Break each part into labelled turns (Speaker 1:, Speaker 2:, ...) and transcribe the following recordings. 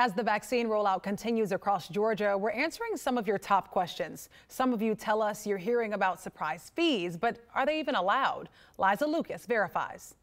Speaker 1: As the vaccine rollout continues across Georgia, we're answering some of your top questions. Some of you tell us you're hearing about surprise fees, but are they even allowed? Liza Lucas verifies.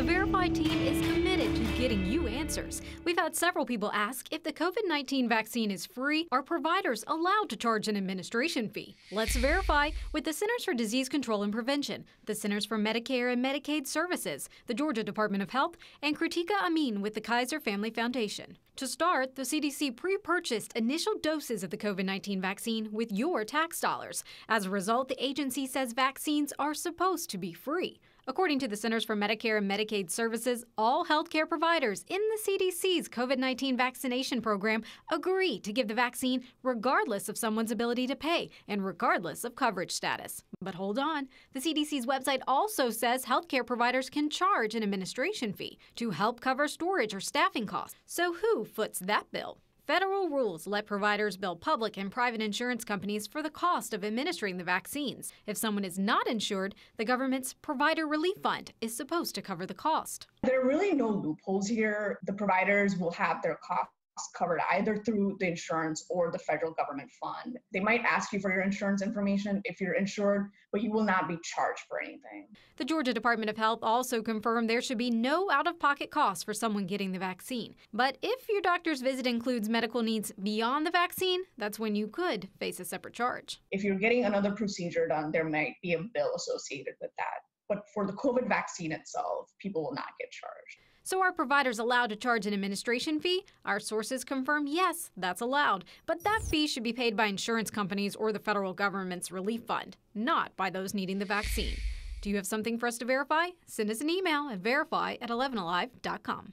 Speaker 2: The Verify team is committed to getting you answers. We've had several people ask if the COVID 19 vaccine is free, are providers allowed to charge an administration fee? Let's verify with the Centers for Disease Control and Prevention, the Centers for Medicare and Medicaid Services, the Georgia Department of Health, and Krutika Amin with the Kaiser Family Foundation. To start, the CDC pre purchased initial doses of the COVID 19 vaccine with your tax dollars. As a result, the agency says vaccines are supposed to be free. According to the Centers for Medicare and Medicaid Services, all healthcare providers in the CDC's COVID 19 vaccination program agree to give the vaccine regardless of someone's ability to pay and regardless of coverage status. But hold on, the CDC's website also says healthcare providers can charge an administration fee to help cover storage or staffing costs. So who foots that bill? Federal rules let providers bill public and private insurance companies for the cost of administering the vaccines. If someone is not insured, the government's Provider Relief Fund is supposed to cover the cost.
Speaker 3: There are really no loopholes here. The providers will have their costs covered either through the insurance or the federal government fund. They might ask you for your insurance information if you're insured, but you will not be charged for anything.
Speaker 2: The Georgia Department of Health also confirmed there should be no out of pocket costs for someone getting the vaccine. But if your doctor's visit includes medical needs beyond the vaccine, that's when you could face a separate charge.
Speaker 3: If you're getting another procedure done, there might be a bill associated with that. But for the COVID vaccine itself, people will not get charged.
Speaker 2: So are providers allowed to charge an administration fee? Our sources confirm yes, that's allowed. But that fee should be paid by insurance companies or the federal government's relief fund, not by those needing the vaccine. Do you have something for us to verify? Send us an email at verify at 11alive.com.